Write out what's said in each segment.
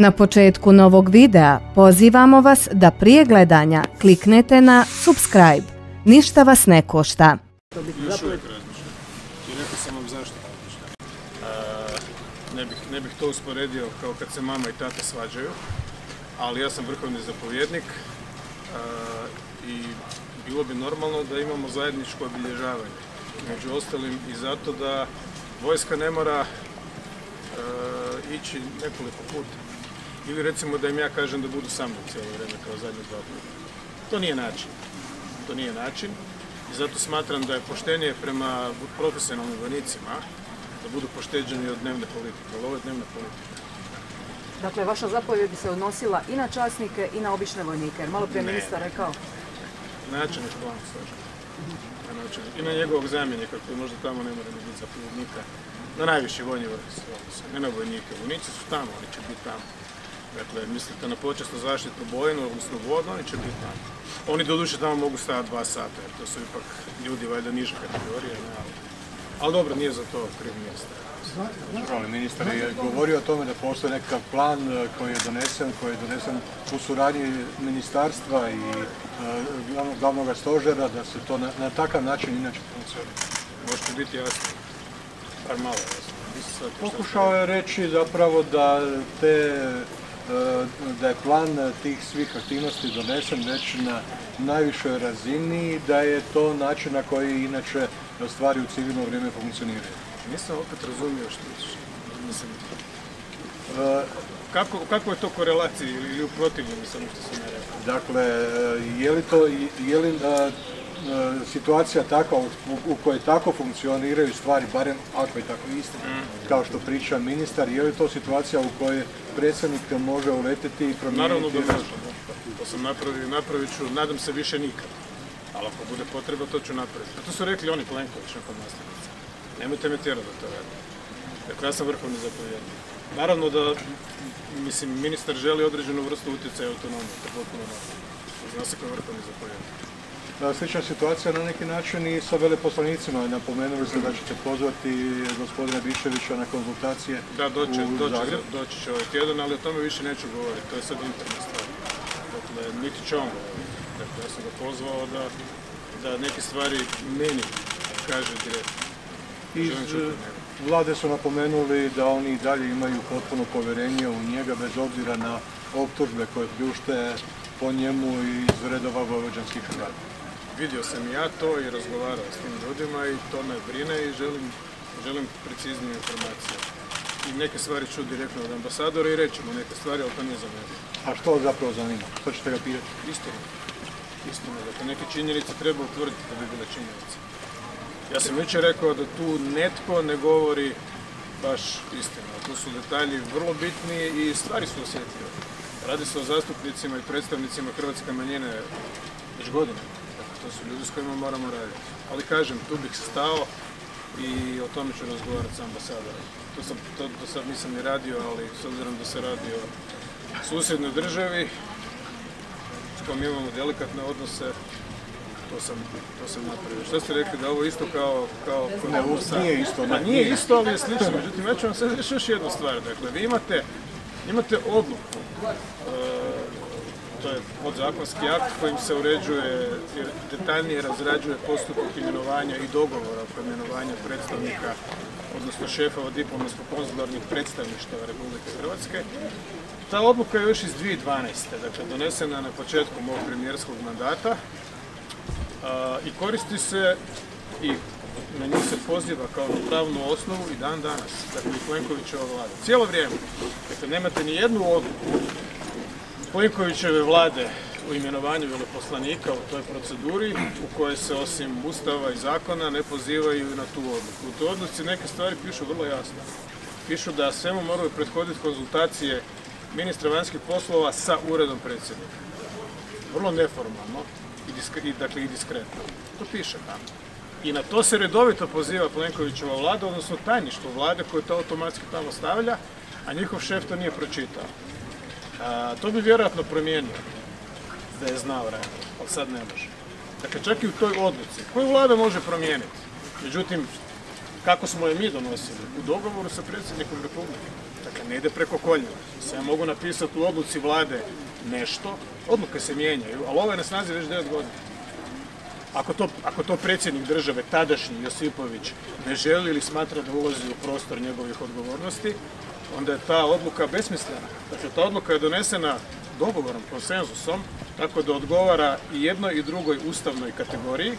Na početku novog videa pozivamo vas da prije gledanja kliknete na subscribe. Ništa vas ne košta. Ne, bih, to usporedio kao kad se mama i tata svađaju, ali ja sam vrhovni zapovjednik e, i bilo bi normalno da imamo zajedničko obilježavanje. Među ostalim i zato da vojska ne mora e, ići nekoliko puta. Ili recimo da im ja kažem da budu sa mnom cijelo vrijeme kao zadnje dva puta. To nije način. To nije način i zato smatram da je poštenije prema profesionalnim vojnicima da budu pošteđeni od dnevne politike, ali ovo je dnevna politika. Dakle, vaša zapovjed bi se odnosila i na časnike i na obične vojnike, jer malo prije Ne. ministar rekao. Načelnik glavnog stožera. Na načelnik. I na njegovog zamjenika koji možda tamo ne mora biti zapovjednika. Na najviši vojni vrh ne na vojnike. Vojnici su tamo, oni će biti tamo. Dakle, mislite na počasnu zaštitu bojnu, odnosno vodnu, oni će biti tamo. Oni doduše tamo mogu stajati dva sata, jer to su ipak ljudi valjda niže kategorije, ne, ali, ali dobro, nije za to kriv ministar. Ali ministar je govorio o tome da postoji nekakav plan e, koji je donesen, koji je donesen u suradnji ministarstva i e, glavnog- glavnog stožera, da se to na, na takav način inače funkcionira. Možete biti jasni, par malo jasno. Ste Pokušao je reći zapravo da te da je plan tih svih aktivnosti donesen već na najvišoj razini i da je to način na koji inače stvari u civilno vrijeme funkcioniraju. Nisam opet razumio što mislim. E, Kako, kako je to korelaciji ili u onim što sam rekao? Dakle, je li to, je li situacija takva u, kojoj tako funkcioniraju stvari, barem ako je tako istina, kao što priča ministar, je li to situacija u kojoj predsjednik može uletiti i promijeniti? Naravno da može. To sam napravio i napravit ću, nadam se više nikad. Ali ako bude potreba, to ću napraviti. A to su rekli oni Plenković nakon nastavnice. Nemojte me tjerati da to radim. Dakle, ja sam vrhovni zapovjednik. Naravno da, mislim, ministar želi određenu vrstu utjecaja autonomije, to potpuno normalno. Zna se kao vrhovni zapovjednik. E, Slična situacija na neki način i sa veleposlanicima. Napomenuli ste da ćete pozvati gospodina Biševića na konzultacije Da, u doće, Zagreb. doći će ovaj tjedan, ali o tome više neću govoriti, to je sad interna stvar. Dakle, niti će on govoriti. Dakle, ja sam ga pozvao da, da neke stvari meni kaže direktno. Iz njega. vlade su napomenuli da oni i dalje imaju potpuno povjerenje u njega bez obzira na optužbe koje pljušte po njemu iz redova vojvođanskih Hrvata. Vidio sam i ja to i razgovarao s tim ljudima i to me brine i želim, želim preciznije informacije. I neke stvari ću direktno od ambasadora i reći mu neke stvari, ali to nije za mene. A što zapravo zanima? Što ćete ga pitati? Istina. Istina. Dakle, neke činjenice treba utvrditi da bi bile činjenice. Ja sam jučer rekao da tu netko ne govori baš istinu. Tu su detalji vrlo bitni i stvari su osjetljive. Radi se o zastupnicima i predstavnicima hrvatske manjine već godine. To su ljudi s kojima moramo raditi. Ali kažem, tu bih stao i o tome ću razgovarati s ambasadorom. To, sam, to do sad nisam ni radio, ali s obzirom da se radi o susjednoj državi, s kojom imamo delikatne odnose, to sam, to sam napravio. Što ste rekli da ovo isto kao, kao Ne, odnosa? nije isto, Pa ne, nije nije. isto, ali je slično. Međutim, ja ću vam sad reći još jednu stvar. Dakle, vi imate, imate odluku, e, to je podzakonski akt kojim se uređuje, jer detaljnije razrađuje postupak imenovanja i dogovora oko imenovanja predstavnika, odnosno šefova diplomatsko-konzularnih predstavništava Republike Hrvatske. Ta odluka je još iz 2012. Dakle, donesena na početku mog premijerskog mandata i koristi se i na nju se poziva kao na pravnu osnovu i dan danas, dakle i Plenkovićeva vlada. Cijelo vrijeme. Dakle, nemate ni jednu odluku Plenkovićeve vlade u imenovanju veleposlanika u toj proceduri u kojoj se osim ustava i zakona ne pozivaju na tu odluku. U toj odluci neke stvari pišu vrlo jasno. Pišu da svemu moraju prethoditi konzultacije ministra vanjskih poslova sa uredom predsjednika. Vrlo neformalno i, diskre- i, dakle, i diskretno. To piše tamo. I na to se redovito poziva Plenkovićeva vlada, odnosno tajništvo vlade koje to automatski tamo stavlja, a njihov šef to nije pročitao. To bi vjerojatno promijenio da je znao ranije, ali sad ne može. Dakle, čak i u toj odluci, koju vlada može promijeniti. Međutim, kako smo je mi donosili? U dogovoru sa predsjednikom Republike. Dakle, ne ide preko koljena. Se mogu napisati u odluci vlade nešto, odluke se mijenjaju, ali ovo je na snazi već 9 godina. Ako to, ako to predsjednik države, tadašnji Josipović, ne želi ili smatra da ulazi u prostor njegovih odgovornosti, onda je ta odluka besmislena. Dakle, ta odluka je donesena dogovorom, konsenzusom, tako da odgovara i jednoj i drugoj ustavnoj kategoriji.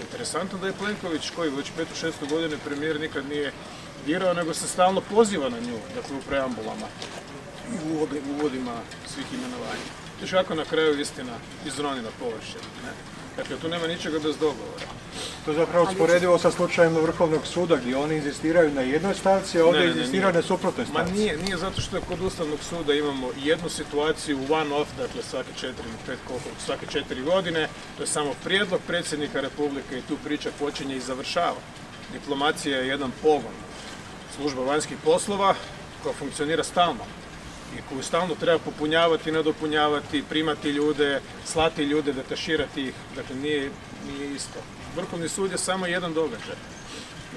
Interesantno da je Plenković, koji već petu, šestu godine premijer nikad nije dirao, nego se stalno poziva na nju, dakle u preambulama i u uvodi- u uvodima svih imenovanja. Još kako na kraju istina izroni na površinu. Dakle, tu nema ničega bez dogovora. To je zapravo usporedivo sa slučajem Vrhovnog suda gdje oni inzistiraju na jednoj stavci, a ovdje inzistiraju na suprotnoj Ma stavci. nije, nije zato što je kod Ustavnog suda imamo jednu situaciju one off, dakle svake četiri ili pet koliko, svake četiri godine, to je samo prijedlog predsjednika Republike i tu priča počinje i završava. Diplomacija je jedan pogon, služba vanjskih poslova koja funkcionira stalno i koju stalno treba popunjavati, nadopunjavati, primati ljude, slati ljude, detaširati ih, dakle nije, nije isto. Vrhovni sud je samo jedan događaj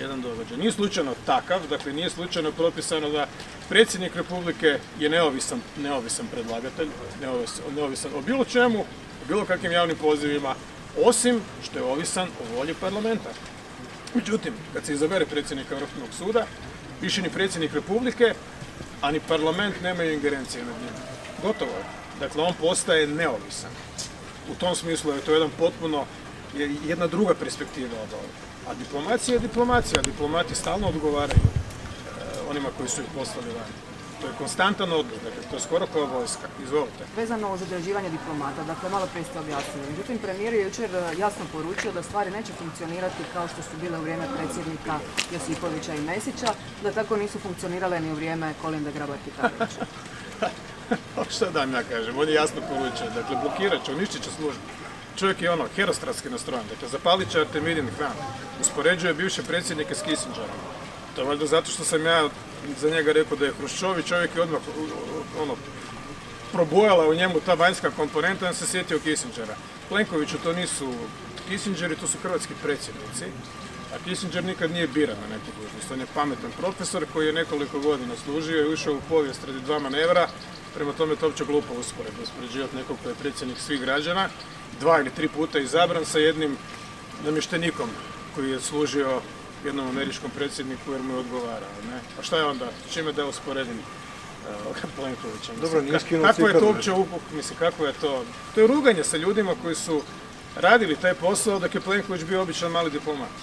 jedan događaj. Nije slučajno takav, dakle nije slučajno propisano da predsjednik Republike je neovisan, neovisan predlagatelj, neovisan, neovisan o bilo čemu, o bilo kakvim javnim pozivima, osim što je ovisan o volji parlamenta. Međutim, kad se izabere predsjednika Vrhovnog suda, više ni predsjednik Republike, a ni parlament nemaju ingerencije nad njim. Gotovo je. Dakle, on postaje neovisan. U tom smislu je to jedan potpuno, je jedna druga perspektiva od ovoga. A diplomacija je diplomacija, diplomati stalno odgovaraju e, onima koji su ih poslali van. To je konstantan odnos, dakle, to je skoro kao vojska. Izvolite. Vezano uz određivanje diplomata, dakle malo prije ste objasnili. Međutim, premijer je jučer e, jasno poručio da stvari neće funkcionirati kao što su bile u vrijeme predsjednika Josipovića i Mesića, da tako nisu funkcionirale ni u vrijeme Kolinde Grabar-Kitarovića. Pa šta da vam ja kažem, on je jasno poručio, dakle blokirat će, uništit će službu. Čovjek je ono, herostratski nastrojen, dakle zapalit će Artemidin hran. Uspoređuje bivše predsjednike s Kissingerom. To je valjda zato što sam ja za njega rekao da je Hruščov i čovjek je odmah ono, probojala u njemu ta vanjska komponenta, on se sjetio Kissingera. Plenkoviću to nisu Kissingeri, to su hrvatski predsjednici, a Kissinger nikad nije biran na neku dužnost. On je pametan profesor koji je nekoliko godina služio i ušao u povijest radi dva manevra, prema tome to je uopće glupo usporedba, uspoređivati nekog koji je predsjednik svih građana, dva ili tri puta izabran sa jednim namještenikom koji je služio jednom američkom predsjedniku jer mu je odgovarao. Ne? A šta je onda, čime da je usporedim uh, Plenkovića? Dobro, nije skinuo Kako je to uopće upuk, mislim, kako je to? To je ruganje sa ljudima koji su radili taj posao dok je Plenković bio običan mali diplomat.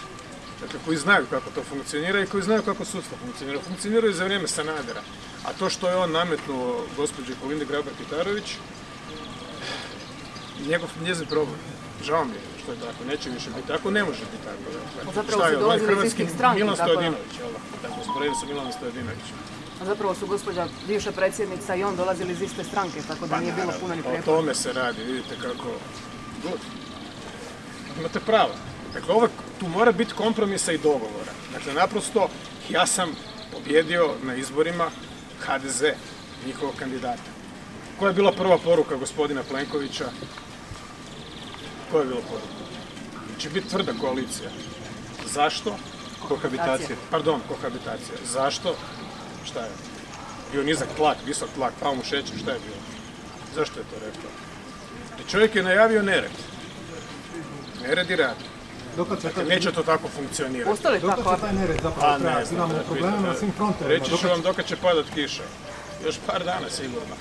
Dakle, koji znaju kako to funkcionira i koji znaju kako sudstvo funkcionira. Funkcioniraju za vrijeme Sanadera. A to što je on nametnuo gospođi Kolindi Grabar-Kitarović, njegov, njezin problem. Žao mi je što je tako, neće više biti tako, ne može biti tako. Dakle, Pa zapravo su je dolazili iz istih stranki, Milan tako. Stojadinović, jel da? Tako, sa Milanom Stojadinovićem. A zapravo su gospođa bivša predsjednica i on dolazili iz iste stranke, tako da nije bilo puno ni Pa O prijepora. tome se radi, vidite kako... Good. Imate pravo. Dakle, ovo, tu mora biti kompromisa i dogovora. Dakle, naprosto, ja sam pobjedio na izborima HDZ, njihovog kandidata. Koja je bila prva poruka gospodina Plenkovića? Koja je bila poruka? Će biti tvrda koalicija. Zašto? Kohabitacija. Pardon, kohabitacija. Zašto? Šta je? Bio nizak tlak, visok tlak, pao mu šećer, šta je bilo? Zašto je to rekao? I čovjek je najavio nered. Nered i rad. Dokad će, Dakle, neće to tako funkcionirati. Postoji li dokad tako? će taj nered Pa zapravo ne trajati? znam. Imamo da problema na svim frontovima. Reći ću vam dokad će padat kiša. Još par dana sigurno.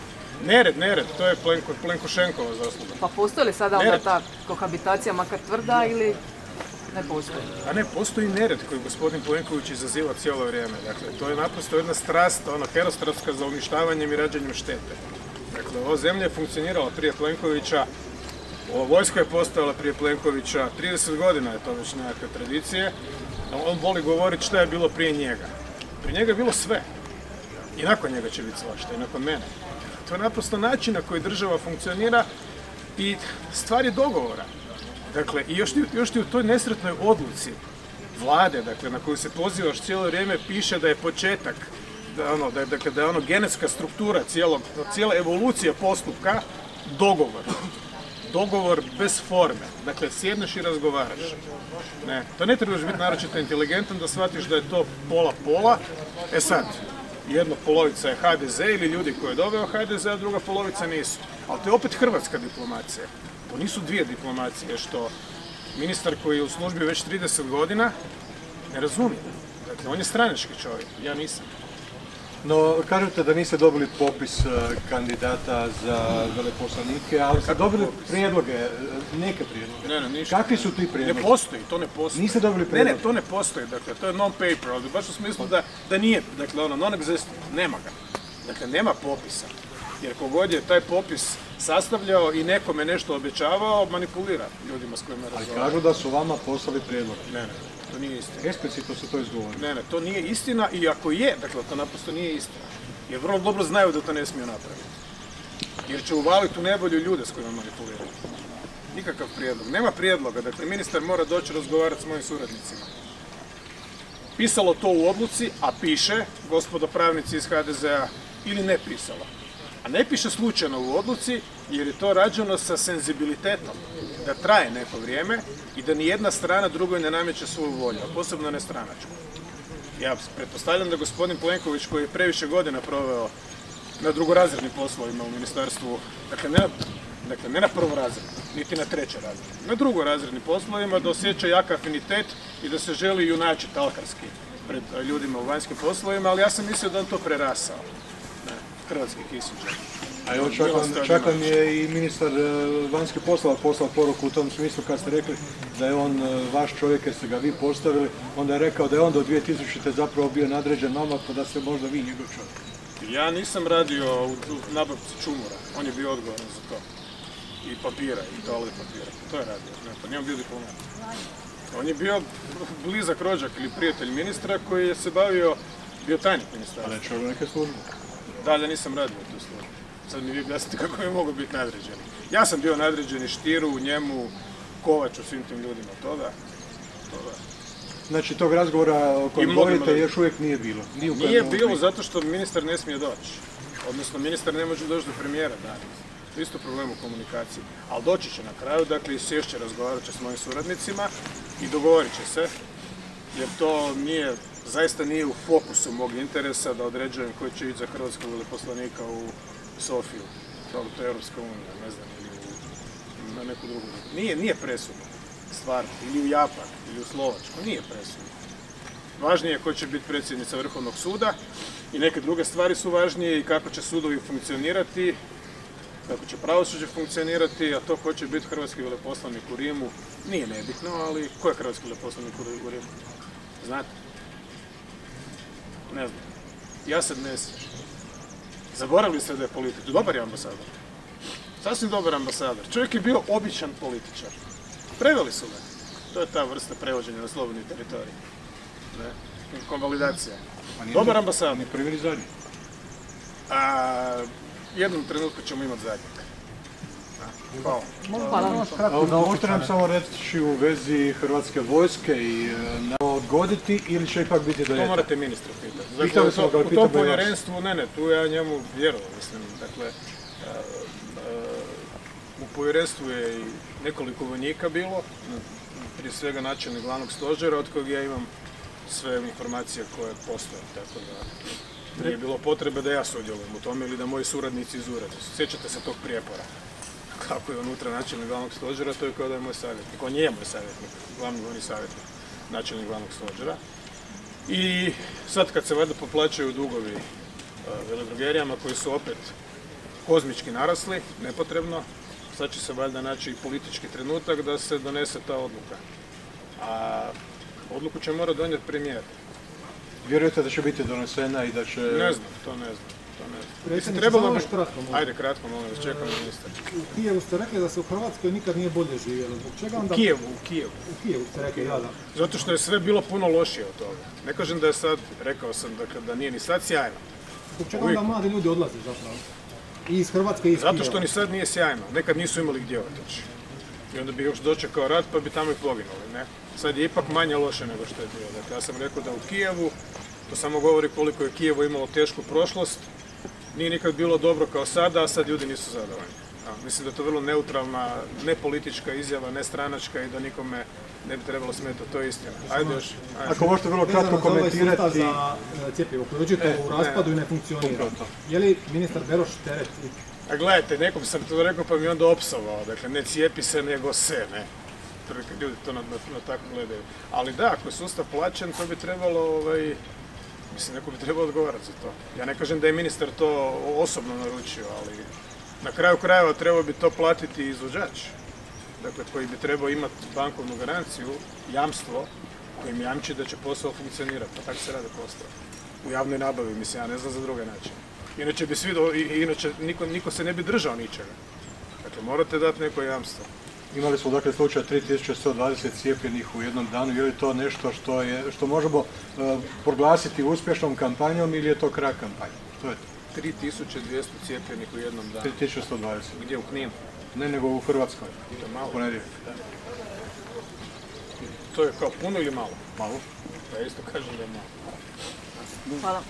Nered, nered, to je Plenko, Plenkošenkova zasluga. Pa postoji li sada onda ta kohabitacija makar tvrda ili ne postoji? A ne, postoji nered koji gospodin Plenković izaziva cijelo vrijeme. Dakle, to je naprosto jedna strast, ono, herostratska za uništavanjem i rađanjem štete. Dakle, ova zemlja je funkcionirala prije Plenkovića, ova vojska je postojala prije Plenkovića, 30 godina je to već nekakve tradicije. On voli govoriti šta je bilo prije njega. Prije njega je bilo sve. I nakon njega će biti svašta, i nakon mene. To je naprosto način na koji država funkcionira i stvar je dogovora. Dakle, i još ti, još ti u toj nesretnoj odluci vlade, dakle, na koju se pozivaš cijelo vrijeme, piše da je početak, da, ono, da, dakle, da je ono genetska struktura cijelog, cijela evolucija postupka dogovor. Dogovor bez forme. Dakle, sjedneš i razgovaraš. Ne, to ne trebaš biti naročito inteligentan da shvatiš da je to pola-pola. E sad, Jedna polovica je HDZ ili ljudi koje je doveo HDZ, a druga polovica nisu. Ali to je opet hrvatska diplomacija. To nisu dvije diplomacije, što ministar koji je u službi već 30 godina ne razumije. Dakle, on je stranački čovjek, ja nisam. No, kažete da niste dobili popis e, kandidata za veleposlanike, ali ste dobili prijedloge, e, neke prijedloge. Ne, ne, ništa. Kakvi su ti Ne prijedlogi? postoji, to ne postoji. Niste dobili Ne, ne, prijedlog? to ne postoji, dakle, to je non-paper, ali baš u smislu da, da nije, dakle, ono, non-existent, nema ga. Dakle, nema popisa. Jer kogod je taj popis sastavljao i nekome nešto obećavao, manipulira ljudima s kojima Ali razgovara. kažu da su vama poslali prijedlog. Ne, ne, to nije istina. Eksplicitno su to izgovorili. Ne, ne, to nije istina i ako je, dakle, to naprosto nije istina. Jer vrlo dobro znaju da to ne smiju napraviti. Jer će uvaliti u nevolju ljude s kojima manipuliraju. Nikakav prijedlog. Nema prijedloga. Dakle, ministar mora doći razgovarati s mojim suradnicima. Pisalo to u odluci, a piše, gospodo pravnici iz HDZ-a, ili ne pisalo. A ne piše slučajno u odluci, jer je to rađeno sa senzibilitetom, da traje neko vrijeme i da ni jedna strana drugoj ne nameće svoju volju, a posebno ne stranačku. Ja pretpostavljam da gospodin Plenković koji je previše godina proveo na drugorazrednim poslovima u ministarstvu, dakle ne, dakle ne na prvorazrednim, niti na treće razrednim, na drugorazrednim poslovima da osjeća jak afinitet i da se želi junačiti alkarski pred eh, ljudima u vanjskim poslovima, ali ja sam mislio da on to prerasao. Hrvatski Kissinger. A evo čak vam, čak vam je i ministar e, vanjskih poslova poslao poruku u tom smislu kad ste rekli da je on e, vaš čovjek jer ste ga vi postavili, onda je rekao da je on do 2000. zapravo bio nadređen vama pa da ste možda vi njegov čovjek. Ja nisam radio u nabavci čumura, on je bio odgovoran za to. I papira, i toalet papira. To je radio, ne, pa nije bio diplomat. On je bio blizak rođak ili prijatelj ministra koji je se bavio, bio tajnik ministarstva. ne čovjek neke službe. Dalje nisam radio u toj službi. Sad mi vi objasnite kako je mogu biti nadređeni. Ja sam bio nadređeni Štiru, njemu, Kovaču, svim tim ljudima toga. toga. Znači tog razgovora o kojem govorite još uvijek nije bilo. Nije bilo zato što ministar ne smije doći. Odnosno, ministar ne može doći do premijera danas. To isto problem u komunikaciji. Ali doći će na kraju, dakle, i sješće, razgovarat će s mojim suradnicima i dogovorit će se. Jer to nije, zaista nije u fokusu mog interesa da određujem koji će ići za hrvatskog veleposlanika u Sofiju. Da li to je Europska unija, ne znam, ili na neku drugu. Nije, nije presudno stvar. Ili u Japan, ili u Slovačku. Nije presudno. Važnije je ko će biti predsjednica Vrhovnog suda i neke druge stvari su važnije i kako će sudovi funkcionirati, kako će pravosuđe funkcionirati, a to ko će biti hrvatski veleposlanik u Rimu nije nebitno, ali ko je hrvatski veleposlanik u Rimu? Znate? Ne znam. Ja sad ne sjećam. Zaboravili ste da je politik. Dobar je ambasador. Sasvim dobar ambasador. Čovjek je bio običan političar. Preveli su ga. To je ta vrsta prevođenja na slobodni teritorij. Ne? Konvalidacija. Pa Dobar ambasador. Ni prvi ni zadnji. A, jednom trenutku ćemo imati zadnjeg. Hvala. Možete nam samo reći u vezi Hrvatske vojske i e, na odgoditi ili će ipak biti do To morate ministra pitati. Dakle, Pitali u smo to- ga, u pitamo tom povjerenstvu, ne, ne, tu ja njemu vjerujem, mislim, dakle, e, e, u povjerenstvu je i nekoliko vojnika bilo, prije svega načelnik glavnog stožera, od kojeg ja imam sve informacije koje postoje, tako da nije bilo potrebe da ja sudjelujem u tome ili da moji suradnici iz ureda. Sjećate se tog prijepora? Kako je unutra načelnik glavnog stožera, to je kao da je moj savjetnik. On je moj savjetnik, glavni vojni savjetnik, načelnik glavnog stožera. I sad kad se valjda poplaćaju dugovi uh, veledrogerijama koji su opet kozmički narasli, nepotrebno, sad će se valjda naći i politički trenutak da se donese ta odluka. A odluku će morati donijeti premijer. Vjerujete da će biti donesena i da će... Ne znam, to ne znam. Mislim, trebalo bi... Ajde, kratko, molim vas, čekam ministar. U Kijevu ste rekli da se u Hrvatskoj nikad nije bolje živjelo. Zbog čega onda... U Kijevu, u Kijevu. U Kijevu ste rekli, da, da. Zato što je sve bilo puno lošije od toga. Ne kažem da je sad, rekao sam da nije ni sad sjajno. Zbog čega onda mladi ljudi odlaze zapravo? I iz Hrvatske i iz Zato Kijeva. što ni sad nije sjajno. Nekad nisu imali gdje otići. I onda bi još dočekao rat pa bi tamo i poginuli, ne? Sad je ipak manje loše nego što je bilo. Dakle, ja sam rekao da u Kijevu, to samo govori koliko je Kijevo imalo tešku prošlost, nije nikad bilo dobro kao sada, a sad ljudi nisu zadovoljni. Mislim da je to vrlo neutralna, ne politička izjava, ne stranačka i da nikome ne bi trebalo smetati, to je istina. Ajde još. ajde. Ako možete vrlo kratko ovaj komentirati... za e, cjepivo koji očito E, u raspadu i ne funkcionira. Je li ministar Beroš teret? A gledajte, nekom sam to rekao pa mi je onda opsovao, dakle ne cijepi se nego se, ne. Ljudi to na, na, na tako gledaju. Ali da, ako je sustav plaćen, to bi trebalo, ovaj, mislim, neko bi trebao odgovarati za to. Ja ne kažem da je ministar to osobno naručio, ali na kraju krajeva trebao bi to platiti izvođač. Dakle, koji bi trebao imati bankovnu garanciju, jamstvo, kojim jamči da će posao funkcionirati. Pa tako se rade posao. U javnoj nabavi, mislim, ja ne znam za druge načine. Inače bi svi, do, inače niko, niko se ne bi držao ničega. Dakle, morate dati neko jamstvo. Imali smo dakle slučaj 3120 cijepljenih u jednom danu, je li to nešto što, je, što možemo e, proglasiti uspješnom kampanjom ili je to kraj kampanje? Što je to? 3200 cijepljenih u jednom danu. 3120. Gdje u Kninu? Ne nego u Hrvatskoj. To je malo. Ponedjeljak. To je kao puno ili malo? Malo. Pa ja isto kažem da je malo. Hvala.